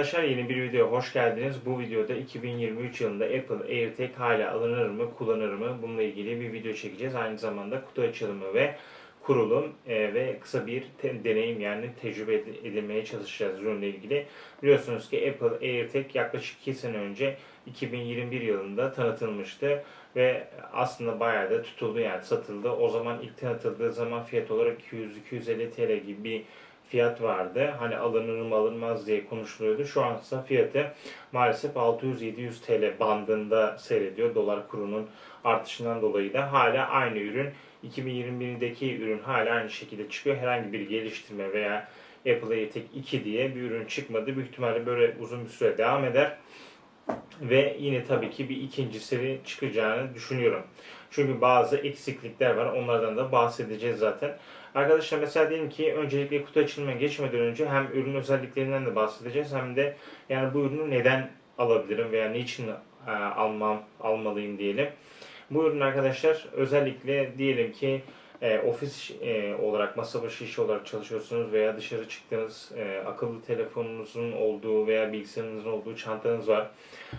arkadaşlar yeni bir videoya hoş geldiniz. Bu videoda 2023 yılında Apple AirTag hala alınır mı, kullanır mı? Bununla ilgili bir video çekeceğiz. Aynı zamanda kutu açılımı ve kurulum e, ve kısa bir deneyim yani tecrübe ed- edilmeye çalışacağız ürünle ilgili. Biliyorsunuz ki Apple AirTag yaklaşık 2 sene önce 2021 yılında tanıtılmıştı ve aslında bayağı da tutuldu yani satıldı. O zaman ilk tanıtıldığı zaman fiyat olarak 200-250 TL gibi bir fiyat vardı. Hani alınır mı alınmaz diye konuşuluyordu. Şu ansa fiyatı maalesef 600-700 TL bandında seyrediyor. Dolar kurunun artışından dolayı da hala aynı ürün. 2021'deki ürün hala aynı şekilde çıkıyor. Herhangi bir geliştirme veya Apple AirTag 2 diye bir ürün çıkmadı. Büyük ihtimalle böyle uzun bir süre devam eder. Ve yine tabii ki bir ikinci seri çıkacağını düşünüyorum. Çünkü bazı eksiklikler var. Onlardan da bahsedeceğiz zaten. Arkadaşlar mesela diyelim ki öncelikle kutu açılımına geçmeden önce hem ürün özelliklerinden de bahsedeceğiz hem de yani bu ürünü neden alabilirim veya niçin e, almam almalıyım diyelim. Bu ürün arkadaşlar özellikle diyelim ki e, ofis e, olarak masa başı işi olarak çalışıyorsunuz veya dışarı çıktığınız e, akıllı telefonunuzun olduğu veya bilgisayarınızın olduğu çantanız var.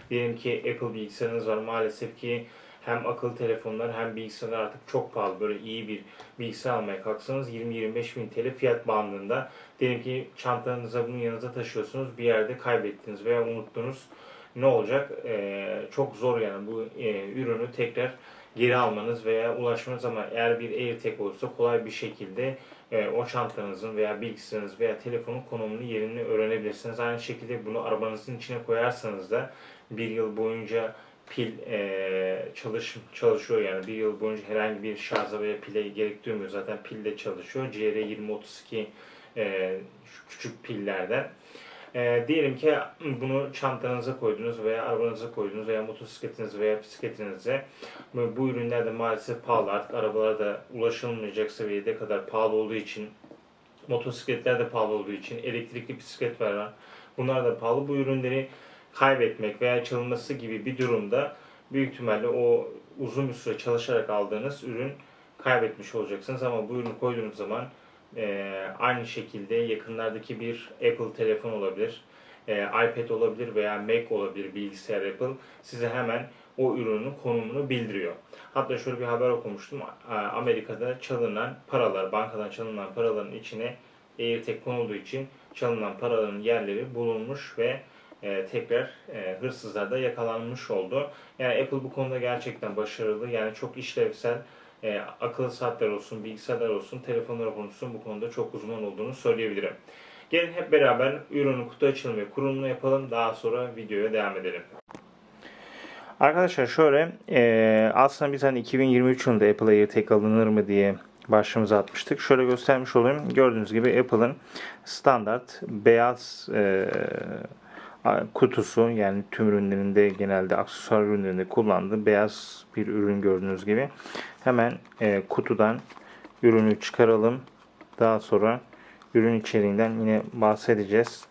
Diyelim ki Apple bilgisayarınız var. Maalesef ki hem akıllı telefonlar hem bilgisayarlar artık çok pahalı. Böyle iyi bir bilgisayar almaya kalksanız 20-25 bin TL fiyat bandında. Diyelim ki çantanıza bunu yanınıza taşıyorsunuz. Bir yerde kaybettiniz veya unuttunuz. Ne olacak? Ee, çok zor yani bu e, ürünü tekrar geri almanız veya ulaşmanız ama eğer bir AirTag olursa kolay bir şekilde e, o çantanızın veya bilgisayarınız veya telefonun konumunu yerini öğrenebilirsiniz. Aynı şekilde bunu arabanızın içine koyarsanız da bir yıl boyunca pil e, çalış çalışıyor. Yani bir yıl boyunca herhangi bir şarja veya pile gerek duymuyor. Zaten pille çalışıyor. CR2032 e, küçük pillerden e, diyelim ki bunu çantanıza koydunuz veya arabanıza koydunuz veya motosikletinize veya bisikletinize. Bu ürünler de maalesef pahalı. Artık arabalara da ulaşılmayacak seviyede kadar pahalı olduğu için motosikletler de pahalı olduğu için elektrikli bisiklet var. Bunlar da pahalı. Bu ürünleri kaybetmek veya çalınması gibi bir durumda büyük ihtimalle o uzun bir süre çalışarak aldığınız ürün kaybetmiş olacaksınız. Ama bu ürünü koyduğunuz zaman e, aynı şekilde yakınlardaki bir Apple telefon olabilir, e, iPad olabilir veya Mac olabilir bilgisayar Apple size hemen o ürünün konumunu bildiriyor. Hatta şöyle bir haber okumuştum. Amerika'da çalınan paralar, bankadan çalınan paraların içine AirTag konulduğu için çalınan paraların yerleri bulunmuş ve e, tekrar e, hırsızlar da yakalanmış oldu. Yani Apple bu konuda gerçekten başarılı. Yani çok işlevsel e, akıllı saatler olsun, bilgisayarlar olsun, telefonlar olsun bu konuda çok uzman olduğunu söyleyebilirim. Gelin hep beraber ürünün kutu açılımı ve kurulumunu yapalım. Daha sonra videoya devam edelim. Arkadaşlar şöyle e, aslında biz hani 2023 yılında Apple AirTag alınır mı diye başlığımıza atmıştık. Şöyle göstermiş olayım. Gördüğünüz gibi Apple'ın standart beyaz e, kutusu yani tüm ürünlerinde genelde aksesuar ürünlerinde kullandığı beyaz bir ürün gördüğünüz gibi. Hemen e, kutudan ürünü çıkaralım. Daha sonra ürün içeriğinden yine bahsedeceğiz.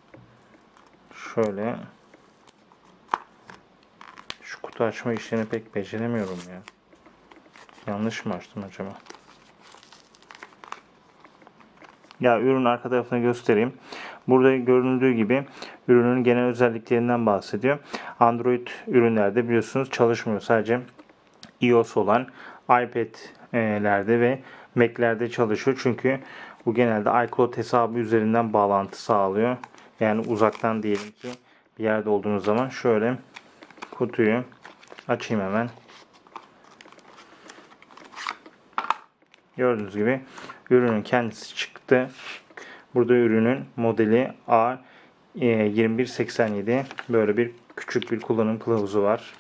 Şöyle şu kutu açma işlerini pek beceremiyorum ya. Yanlış mı açtım acaba? Ya ürün arka tarafını göstereyim. Burada göründüğü gibi ürünün genel özelliklerinden bahsediyor. Android ürünlerde biliyorsunuz çalışmıyor. Sadece iOS olan iPad'lerde ve Mac'lerde çalışıyor. Çünkü bu genelde iCloud hesabı üzerinden bağlantı sağlıyor. Yani uzaktan diyelim ki bir yerde olduğunuz zaman şöyle kutuyu açayım hemen. Gördüğünüz gibi ürünün kendisi çıktı. Burada ürünün modeli A2187 böyle bir küçük bir kullanım kılavuzu var.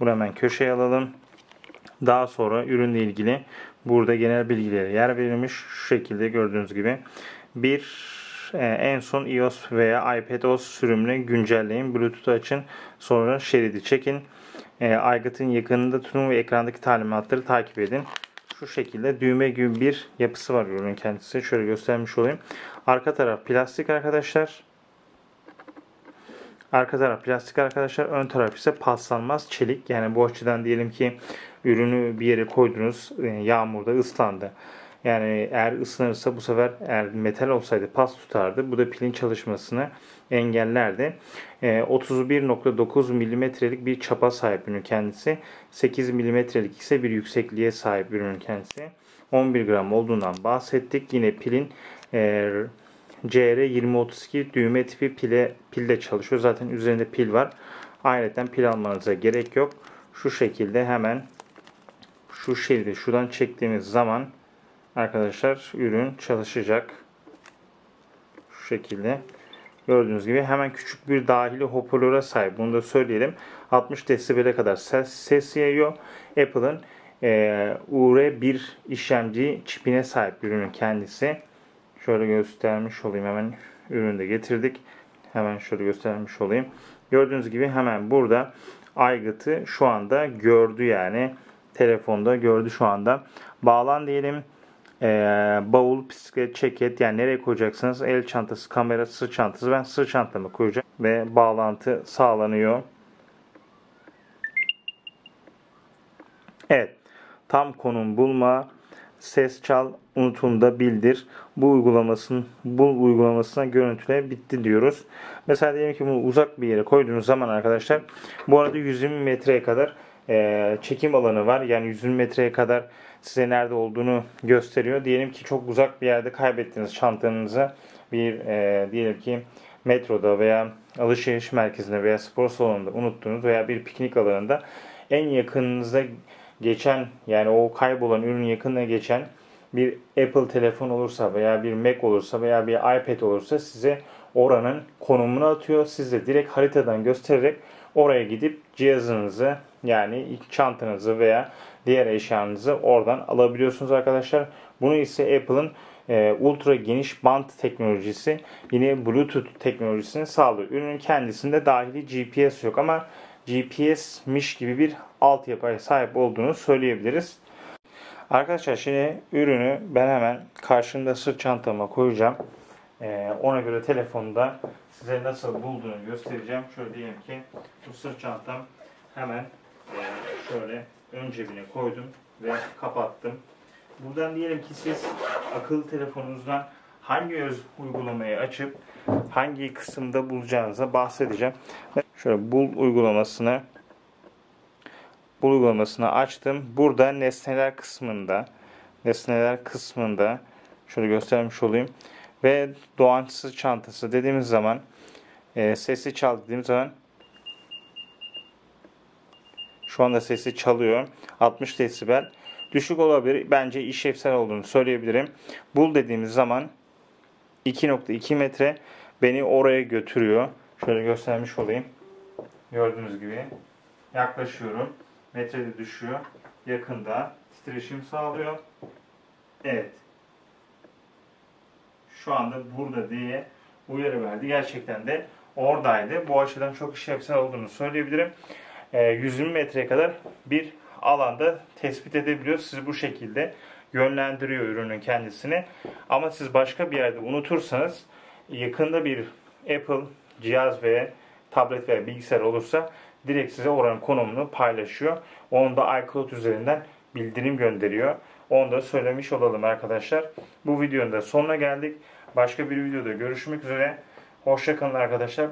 Bunu hemen köşeye alalım. Daha sonra ürünle ilgili burada genel bilgilere yer verilmiş. Şu şekilde gördüğünüz gibi bir e, en son iOS veya iPadOS sürümüne güncelleyin. Bluetooth açın. Sonra şeridi çekin. E, aygıtın yakınında tutun ve ekrandaki talimatları takip edin. Şu şekilde düğme gibi bir yapısı var ürünün kendisi. Şöyle göstermiş olayım. Arka taraf plastik arkadaşlar. Arka taraf plastik arkadaşlar. Ön taraf ise paslanmaz çelik. Yani bu açıdan diyelim ki ürünü bir yere koydunuz. E, yağmurda ıslandı. Yani eğer ısınırsa bu sefer eğer metal olsaydı pas tutardı. Bu da pilin çalışmasını engellerdi. E, 31.9 milimetrelik bir çapa sahip ürün kendisi. 8 milimetrelik ise bir yüksekliğe sahip ürün kendisi. 11 gram olduğundan bahsettik. Yine pilin e, CR2032 düğme tipi pile pilde çalışıyor. Zaten üzerinde pil var. Ayrıca pil almanıza gerek yok. Şu şekilde hemen şu şekilde şuradan çektiğimiz zaman arkadaşlar ürün çalışacak. Şu şekilde. Gördüğünüz gibi hemen küçük bir dahili hoparlöre sahip. Bunu da söyleyelim. 60 desibele kadar ses, ses yayıyor. Apple'ın e, UR1 işlemci çipine sahip ürünün kendisi. Şöyle göstermiş olayım hemen ürünü de getirdik. Hemen şöyle göstermiş olayım. Gördüğünüz gibi hemen burada aygıtı şu anda gördü yani. Telefonda gördü şu anda. Bağlan diyelim. Ee, bavul, bisiklet, ceket yani nereye koyacaksınız? El çantası, kamera, sırt çantası. Ben sırt çantamı koyacağım. Ve bağlantı sağlanıyor. Evet. Tam konum bulma, ses çal, unutulda bildir. Bu uygulamasının bu uygulamasına görüntüle bitti diyoruz. Mesela diyelim ki bunu uzak bir yere koyduğunuz zaman arkadaşlar bu arada 120 metreye kadar e, çekim alanı var. Yani 120 metreye kadar size nerede olduğunu gösteriyor. Diyelim ki çok uzak bir yerde kaybettiniz çantanızı. Bir e, diyelim ki metroda veya alışveriş merkezinde veya spor salonunda unuttunuz veya bir piknik alanında en yakınınıza geçen yani o kaybolan ürün yakınına geçen bir Apple telefon olursa veya bir Mac olursa veya bir iPad olursa size oranın konumunu atıyor. Siz de direkt haritadan göstererek oraya gidip cihazınızı yani çantanızı veya diğer eşyanızı oradan alabiliyorsunuz arkadaşlar. Bunu ise Apple'ın e, ultra geniş bant teknolojisi yine Bluetooth teknolojisini sağlıyor. Ürünün kendisinde dahili GPS yok ama GPS'miş gibi bir altyapıya sahip olduğunu söyleyebiliriz. Arkadaşlar şimdi ürünü ben hemen karşımda sırt çantama koyacağım. Ee, ona göre telefonda size nasıl bulduğunu göstereceğim. Şöyle diyelim ki bu sırt çantam hemen e, şöyle ön cebine koydum ve kapattım. Buradan diyelim ki siz akıllı telefonunuzdan hangi öz uygulamayı açıp hangi kısımda bulacağınıza bahsedeceğim. Şöyle bul uygulamasını bul uygulamasını açtım. Burada nesneler kısmında nesneler kısmında şöyle göstermiş olayım. Ve doğançısı çantası dediğimiz zaman e, sesi çal dediğimiz zaman şu anda sesi çalıyor. 60 desibel. Düşük olabilir. Bence işlevsel olduğunu söyleyebilirim. Bul dediğimiz zaman 2.2 metre beni oraya götürüyor. Şöyle göstermiş olayım. Gördüğünüz gibi yaklaşıyorum. Metrede düşüyor. Yakında titreşim sağlıyor. Evet. Şu anda burada diye uyarı verdi. Gerçekten de oradaydı. Bu açıdan çok işlevsel olduğunu söyleyebilirim. E, ee, 120 metreye kadar bir alanda tespit edebiliyor. Sizi bu şekilde yönlendiriyor ürünün kendisini. Ama siz başka bir yerde unutursanız yakında bir Apple cihaz ve tablet veya bilgisayar olursa direkt size oranın konumunu paylaşıyor. Onu da iCloud üzerinden bildirim gönderiyor. Onu da söylemiş olalım arkadaşlar. Bu videonun da sonuna geldik. Başka bir videoda görüşmek üzere. Hoşçakalın arkadaşlar.